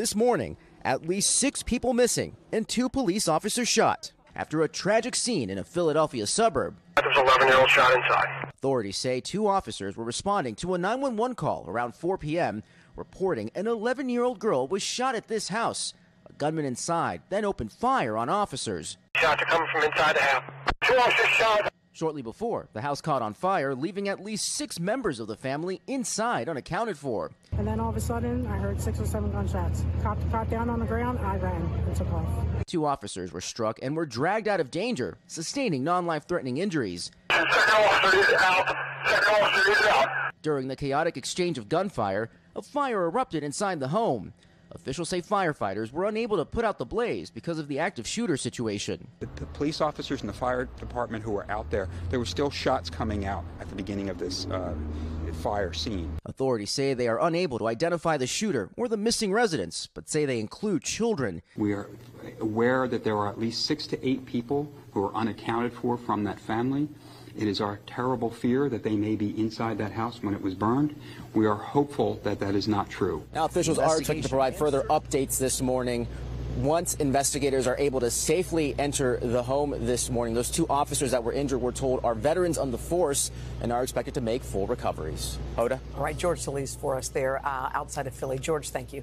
This morning, at least six people missing and two police officers shot after a tragic scene in a Philadelphia suburb. There was an 11 year old shot inside. Authorities say two officers were responding to a 911 call around 4 p.m. reporting an 11 year old girl was shot at this house. A gunman inside then opened fire on officers. Shots are coming from inside the house. Two officers shot. Shortly before, the house caught on fire, leaving at least six members of the family inside unaccounted for. And then all of a sudden, I heard six or seven gunshots. Cop caught down on the ground, I ran and took off. Two officers were struck and were dragged out of danger, sustaining non life threatening injuries. Second officer is out. Second officer is out. During the chaotic exchange of gunfire, a fire erupted inside the home. Officials say firefighters were unable to put out the blaze because of the active shooter situation. The, the police officers and the fire department who were out there, there were still shots coming out at the beginning of this uh, fire scene. Authorities say they are unable to identify the shooter or the missing residents, but say they include children. We are aware that there are at least six to eight people who are unaccounted for from that family. It is our terrible fear that they may be inside that house when it was burned. We are hopeful that that is not true. Now, officials are expected to provide further updates this morning. Once investigators are able to safely enter the home this morning, those two officers that were injured, we're told, are veterans on the force and are expected to make full recoveries. Hoda? All right, George Solis for us there uh, outside of Philly. George, thank you.